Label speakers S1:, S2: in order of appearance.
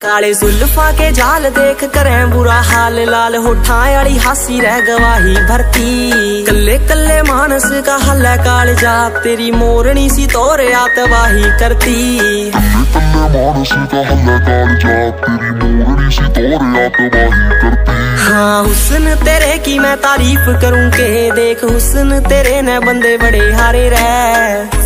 S1: काले जुल्फा के जाल देख करें बुरा हाल लाल होठा वाली हासी रह गवाही भरती। कल्ले कल्ले मानस का हल है काल जा तेरी मोरनी सी तोरे आतवाही करती।
S2: मानस का हल है काल जा तेरी मोरनी सी तोर आतवाही करती।
S1: हाँ हुसन तेरे की मैं तारीफ़ करूँ के देख हुसन तेरे ने बंदे बड़े हारे रह।